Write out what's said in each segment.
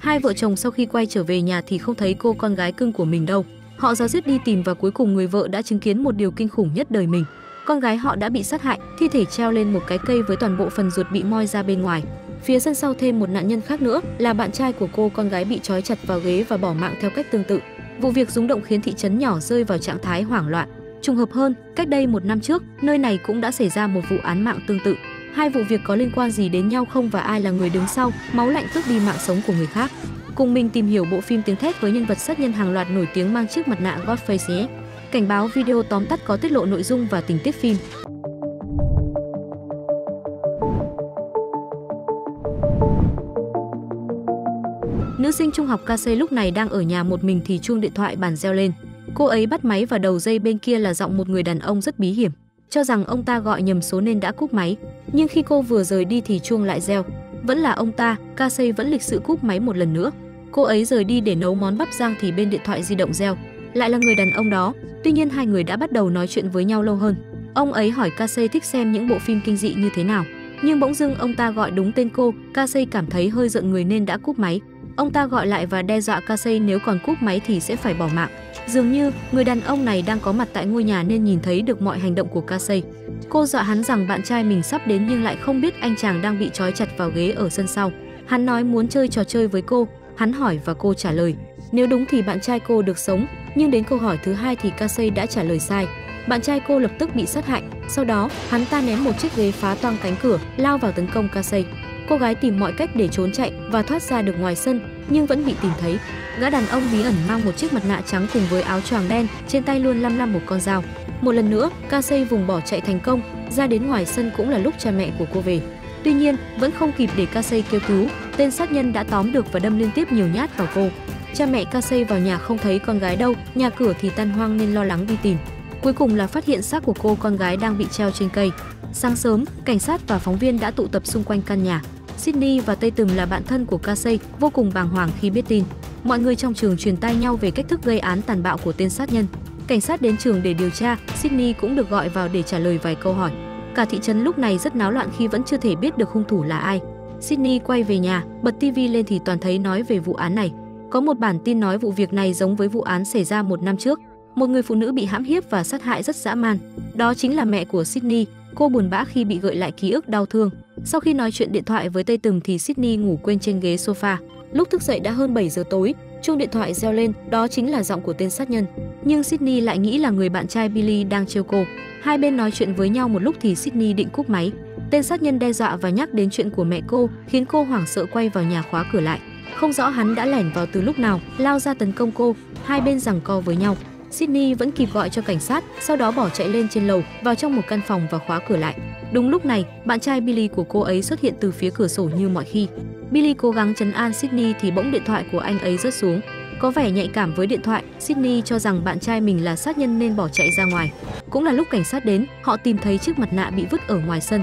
Hai vợ chồng sau khi quay trở về nhà thì không thấy cô con gái cưng của mình đâu. Họ giáo giết đi tìm và cuối cùng người vợ đã chứng kiến một điều kinh khủng nhất đời mình. Con gái họ đã bị sát hại, thi thể treo lên một cái cây với toàn bộ phần ruột bị moi ra bên ngoài. Phía sân sau thêm một nạn nhân khác nữa là bạn trai của cô con gái bị trói chặt vào ghế và bỏ mạng theo cách tương tự. Vụ việc rúng động khiến thị trấn nhỏ rơi vào trạng thái hoảng loạn. Trùng hợp hơn, cách đây một năm trước, nơi này cũng đã xảy ra một vụ án mạng tương tự. Hai vụ việc có liên quan gì đến nhau không và ai là người đứng sau, máu lạnh tước đi mạng sống của người khác. Cùng mình tìm hiểu bộ phim tiếng thét với nhân vật sát nhân hàng loạt nổi tiếng mang chiếc mặt nạ Godface nhé. Cảnh báo video tóm tắt có tiết lộ nội dung và tình tiết phim. Nữ sinh trung học KC lúc này đang ở nhà một mình thì chuông điện thoại bàn reo lên. Cô ấy bắt máy và đầu dây bên kia là giọng một người đàn ông rất bí hiểm, cho rằng ông ta gọi nhầm số nên đã cúp máy. Nhưng khi cô vừa rời đi thì chuông lại reo. Vẫn là ông ta, Casey vẫn lịch sự cúp máy một lần nữa. Cô ấy rời đi để nấu món bắp rang thì bên điện thoại di động reo. Lại là người đàn ông đó, tuy nhiên hai người đã bắt đầu nói chuyện với nhau lâu hơn. Ông ấy hỏi Casey thích xem những bộ phim kinh dị như thế nào. Nhưng bỗng dưng ông ta gọi đúng tên cô, Casey cảm thấy hơi giận người nên đã cúp máy. Ông ta gọi lại và đe dọa Casey nếu còn cúp máy thì sẽ phải bỏ mạng. Dường như người đàn ông này đang có mặt tại ngôi nhà nên nhìn thấy được mọi hành động của Casey. Cô dọa hắn rằng bạn trai mình sắp đến nhưng lại không biết anh chàng đang bị trói chặt vào ghế ở sân sau. Hắn nói muốn chơi trò chơi với cô, hắn hỏi và cô trả lời. Nếu đúng thì bạn trai cô được sống, nhưng đến câu hỏi thứ hai thì Casey đã trả lời sai. Bạn trai cô lập tức bị sát hại, sau đó hắn ta ném một chiếc ghế phá toang cánh cửa, lao vào tấn công Casey. Cô gái tìm mọi cách để trốn chạy và thoát ra được ngoài sân, nhưng vẫn bị tìm thấy. Gã đàn ông bí ẩn mang một chiếc mặt nạ trắng cùng với áo choàng đen, trên tay luôn lăm lăm một con dao. Một lần nữa, Casey vùng bỏ chạy thành công, ra đến ngoài sân cũng là lúc cha mẹ của cô về. Tuy nhiên, vẫn không kịp để Casey kêu cứu, tên sát nhân đã tóm được và đâm liên tiếp nhiều nhát vào cô. Cha mẹ Casey vào nhà không thấy con gái đâu, nhà cửa thì tan hoang nên lo lắng đi tìm. Cuối cùng là phát hiện xác của cô con gái đang bị treo trên cây. Sáng sớm, cảnh sát và phóng viên đã tụ tập xung quanh căn nhà. Sydney và Tây từng là bạn thân của Casey, vô cùng bàng hoàng khi biết tin. Mọi người trong trường truyền tai nhau về cách thức gây án tàn bạo của tên sát nhân. Cảnh sát đến trường để điều tra, Sydney cũng được gọi vào để trả lời vài câu hỏi. Cả thị trấn lúc này rất náo loạn khi vẫn chưa thể biết được hung thủ là ai. Sydney quay về nhà, bật TV lên thì toàn thấy nói về vụ án này. Có một bản tin nói vụ việc này giống với vụ án xảy ra một năm trước. Một người phụ nữ bị hãm hiếp và sát hại rất dã man. Đó chính là mẹ của Sydney. Cô buồn bã khi bị gợi lại ký ức đau thương. Sau khi nói chuyện điện thoại với Tây Tùng thì Sydney ngủ quên trên ghế sofa. Lúc thức dậy đã hơn 7 giờ tối, chuông điện thoại reo lên, đó chính là giọng của tên sát nhân. Nhưng Sydney lại nghĩ là người bạn trai Billy đang trêu cô. Hai bên nói chuyện với nhau một lúc thì Sydney định cúp máy. Tên sát nhân đe dọa và nhắc đến chuyện của mẹ cô, khiến cô hoảng sợ quay vào nhà khóa cửa lại. Không rõ hắn đã lẻn vào từ lúc nào, lao ra tấn công cô, hai bên giằng co với nhau. Sydney vẫn kịp gọi cho cảnh sát, sau đó bỏ chạy lên trên lầu, vào trong một căn phòng và khóa cửa lại. Đúng lúc này, bạn trai Billy của cô ấy xuất hiện từ phía cửa sổ như mọi khi. Billy cố gắng chấn an Sydney thì bỗng điện thoại của anh ấy rớt xuống. Có vẻ nhạy cảm với điện thoại, Sydney cho rằng bạn trai mình là sát nhân nên bỏ chạy ra ngoài. Cũng là lúc cảnh sát đến, họ tìm thấy chiếc mặt nạ bị vứt ở ngoài sân.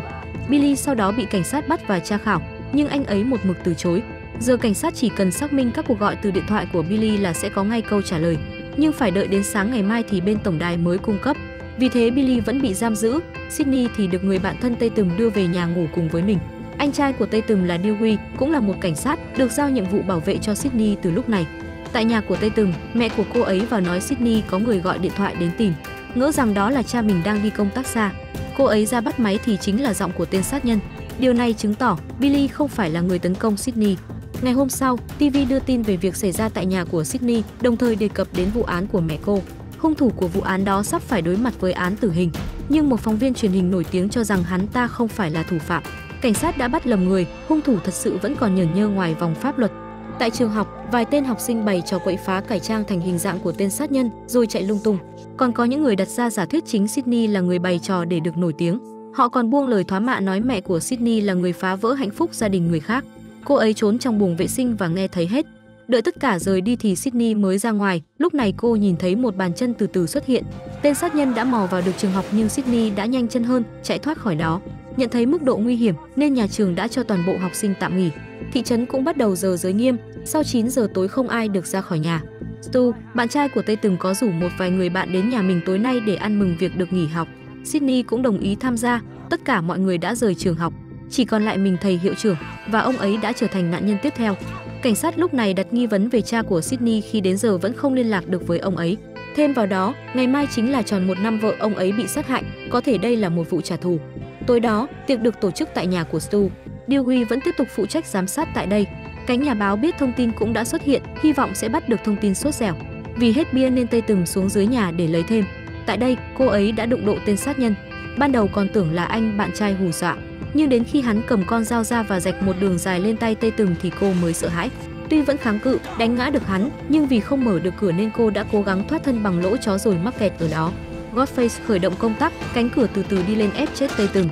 Billy sau đó bị cảnh sát bắt và tra khảo, nhưng anh ấy một mực từ chối. Giờ cảnh sát chỉ cần xác minh các cuộc gọi từ điện thoại của Billy là sẽ có ngay câu trả lời nhưng phải đợi đến sáng ngày mai thì bên tổng đài mới cung cấp. Vì thế Billy vẫn bị giam giữ, Sydney thì được người bạn thân Tây Từng đưa về nhà ngủ cùng với mình. Anh trai của Tây Từng là Dewey, cũng là một cảnh sát, được giao nhiệm vụ bảo vệ cho Sydney từ lúc này. Tại nhà của Tây Từng mẹ của cô ấy vào nói Sydney có người gọi điện thoại đến tìm, ngỡ rằng đó là cha mình đang đi công tác xa. Cô ấy ra bắt máy thì chính là giọng của tên sát nhân. Điều này chứng tỏ Billy không phải là người tấn công Sydney. Ngày hôm sau, TV đưa tin về việc xảy ra tại nhà của Sydney, đồng thời đề cập đến vụ án của mẹ cô. Hung thủ của vụ án đó sắp phải đối mặt với án tử hình, nhưng một phóng viên truyền hình nổi tiếng cho rằng hắn ta không phải là thủ phạm. Cảnh sát đã bắt lầm người, hung thủ thật sự vẫn còn nhởn nhơ ngoài vòng pháp luật. Tại trường học, vài tên học sinh bày trò quậy phá cải trang thành hình dạng của tên sát nhân rồi chạy lung tung. Còn có những người đặt ra giả thuyết chính Sydney là người bày trò để được nổi tiếng. Họ còn buông lời thoá mạ nói mẹ của Sydney là người phá vỡ hạnh phúc gia đình người khác. Cô ấy trốn trong buồng vệ sinh và nghe thấy hết. Đợi tất cả rời đi thì Sydney mới ra ngoài, lúc này cô nhìn thấy một bàn chân từ từ xuất hiện. Tên sát nhân đã mò vào được trường học nhưng Sydney đã nhanh chân hơn, chạy thoát khỏi đó. Nhận thấy mức độ nguy hiểm nên nhà trường đã cho toàn bộ học sinh tạm nghỉ. Thị trấn cũng bắt đầu giờ giới nghiêm, sau 9 giờ tối không ai được ra khỏi nhà. Stu, bạn trai của Tây từng có rủ một vài người bạn đến nhà mình tối nay để ăn mừng việc được nghỉ học. Sydney cũng đồng ý tham gia, tất cả mọi người đã rời trường học. Chỉ còn lại mình thầy hiệu trưởng và ông ấy đã trở thành nạn nhân tiếp theo. Cảnh sát lúc này đặt nghi vấn về cha của Sydney khi đến giờ vẫn không liên lạc được với ông ấy. Thêm vào đó, ngày mai chính là tròn một năm vợ ông ấy bị sát hại, có thể đây là một vụ trả thù. Tối đó, tiệc được tổ chức tại nhà của Stu. Dewey vẫn tiếp tục phụ trách giám sát tại đây. Cánh nhà báo biết thông tin cũng đã xuất hiện, hy vọng sẽ bắt được thông tin sốt dẻo. Vì hết bia nên Tây Từng xuống dưới nhà để lấy thêm. Tại đây, cô ấy đã đụng độ tên sát nhân. Ban đầu còn tưởng là anh bạn trai hù dọa, nhưng đến khi hắn cầm con dao ra và rạch một đường dài lên tay Tây Từng thì cô mới sợ hãi. Tuy vẫn kháng cự, đánh ngã được hắn, nhưng vì không mở được cửa nên cô đã cố gắng thoát thân bằng lỗ chó rồi mắc kẹt ở đó. Godface khởi động công tắc, cánh cửa từ từ đi lên ép chết Tây Từng.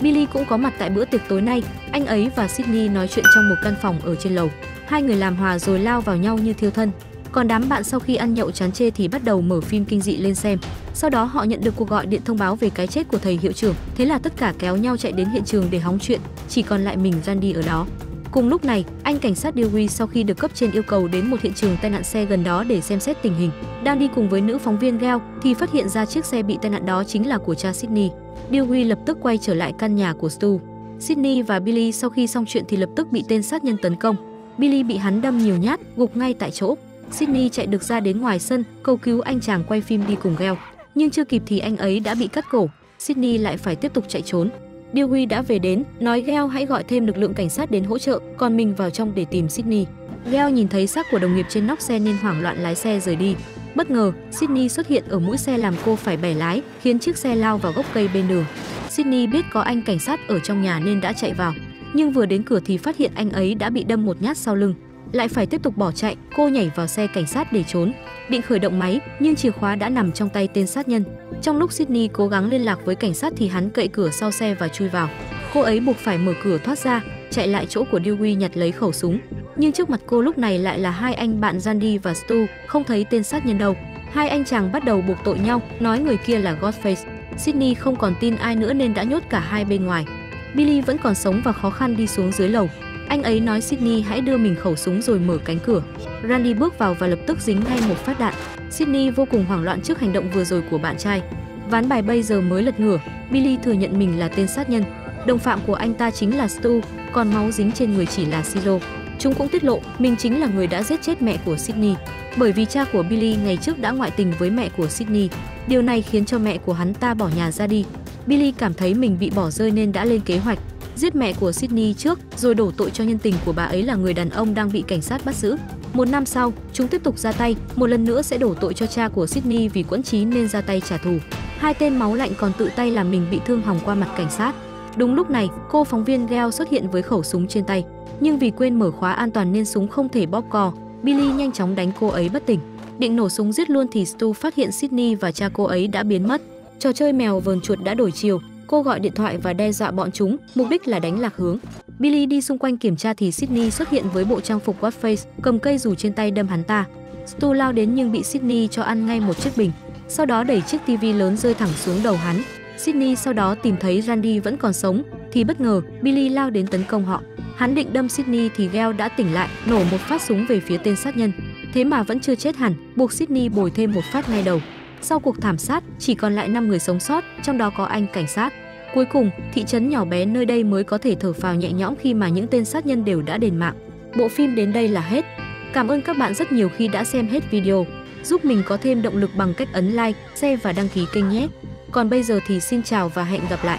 Billy cũng có mặt tại bữa tiệc tối nay, anh ấy và Sydney nói chuyện trong một căn phòng ở trên lầu. Hai người làm hòa rồi lao vào nhau như thiêu thân. Còn đám bạn sau khi ăn nhậu chán chê thì bắt đầu mở phim kinh dị lên xem. Sau đó họ nhận được cuộc gọi điện thông báo về cái chết của thầy hiệu trưởng, thế là tất cả kéo nhau chạy đến hiện trường để hóng chuyện, chỉ còn lại mình Randy ở đó. Cùng lúc này, anh cảnh sát Dewey sau khi được cấp trên yêu cầu đến một hiện trường tai nạn xe gần đó để xem xét tình hình, đang đi cùng với nữ phóng viên Gale thì phát hiện ra chiếc xe bị tai nạn đó chính là của cha Sydney. Dewey lập tức quay trở lại căn nhà của Stu. Sydney và Billy sau khi xong chuyện thì lập tức bị tên sát nhân tấn công. Billy bị hắn đâm nhiều nhát, gục ngay tại chỗ. Sydney chạy được ra đến ngoài sân, cầu cứu anh chàng quay phim đi cùng Gale, nhưng chưa kịp thì anh ấy đã bị cắt cổ. Sydney lại phải tiếp tục chạy trốn. Dewey đã về đến, nói Gale hãy gọi thêm lực lượng cảnh sát đến hỗ trợ, còn mình vào trong để tìm Sydney. Gale nhìn thấy xác của đồng nghiệp trên nóc xe nên hoảng loạn lái xe rời đi. Bất ngờ, Sydney xuất hiện ở mũi xe làm cô phải bẻ lái, khiến chiếc xe lao vào gốc cây bên đường. Sydney biết có anh cảnh sát ở trong nhà nên đã chạy vào, nhưng vừa đến cửa thì phát hiện anh ấy đã bị đâm một nhát sau lưng. Lại phải tiếp tục bỏ chạy, cô nhảy vào xe cảnh sát để trốn. Định khởi động máy, nhưng chìa khóa đã nằm trong tay tên sát nhân. Trong lúc Sydney cố gắng liên lạc với cảnh sát thì hắn cậy cửa sau xe và chui vào. Cô ấy buộc phải mở cửa thoát ra, chạy lại chỗ của Dewey nhặt lấy khẩu súng. Nhưng trước mặt cô lúc này lại là hai anh bạn Randy và Stu, không thấy tên sát nhân đâu. Hai anh chàng bắt đầu buộc tội nhau, nói người kia là Godface. Sydney không còn tin ai nữa nên đã nhốt cả hai bên ngoài. Billy vẫn còn sống và khó khăn đi xuống dưới lầu. Anh ấy nói Sydney hãy đưa mình khẩu súng rồi mở cánh cửa. Randy bước vào và lập tức dính ngay một phát đạn. Sydney vô cùng hoảng loạn trước hành động vừa rồi của bạn trai. Ván bài bây giờ mới lật ngửa, Billy thừa nhận mình là tên sát nhân. Đồng phạm của anh ta chính là Stu, còn máu dính trên người chỉ là Silo. Chúng cũng tiết lộ mình chính là người đã giết chết mẹ của Sydney, bởi vì cha của Billy ngày trước đã ngoại tình với mẹ của Sydney. Điều này khiến cho mẹ của hắn ta bỏ nhà ra đi. Billy cảm thấy mình bị bỏ rơi nên đã lên kế hoạch giết mẹ của Sydney trước, rồi đổ tội cho nhân tình của bà ấy là người đàn ông đang bị cảnh sát bắt giữ. Một năm sau, chúng tiếp tục ra tay, một lần nữa sẽ đổ tội cho cha của Sydney vì quẫn trí nên ra tay trả thù. Hai tên máu lạnh còn tự tay làm mình bị thương hỏng qua mặt cảnh sát. Đúng lúc này, cô phóng viên Gale xuất hiện với khẩu súng trên tay, nhưng vì quên mở khóa an toàn nên súng không thể bóp cò. Billy nhanh chóng đánh cô ấy bất tỉnh. Định nổ súng giết luôn thì Stu phát hiện Sydney và cha cô ấy đã biến mất. Trò chơi mèo vờn chuột đã đổi chiều, cô gọi điện thoại và đe dọa bọn chúng, mục đích là đánh lạc hướng. Billy đi xung quanh kiểm tra thì Sydney xuất hiện với bộ trang phục Godface, cầm cây dù trên tay đâm hắn ta. Stu lao đến nhưng bị Sydney cho ăn ngay một chiếc bình, sau đó đẩy chiếc tivi lớn rơi thẳng xuống đầu hắn. Sydney sau đó tìm thấy Randy vẫn còn sống, thì bất ngờ Billy lao đến tấn công họ. Hắn định đâm Sydney thì Gale đã tỉnh lại, nổ một phát súng về phía tên sát nhân. Thế mà vẫn chưa chết hẳn, buộc Sydney bồi thêm một phát ngay đầu. Sau cuộc thảm sát, chỉ còn lại 5 người sống sót, trong đó có anh cảnh sát. Cuối cùng, thị trấn nhỏ bé nơi đây mới có thể thở phào nhẹ nhõm khi mà những tên sát nhân đều đã đền mạng. Bộ phim đến đây là hết. Cảm ơn các bạn rất nhiều khi đã xem hết video. Giúp mình có thêm động lực bằng cách ấn like, share và đăng ký kênh nhé. Còn bây giờ thì xin chào và hẹn gặp lại.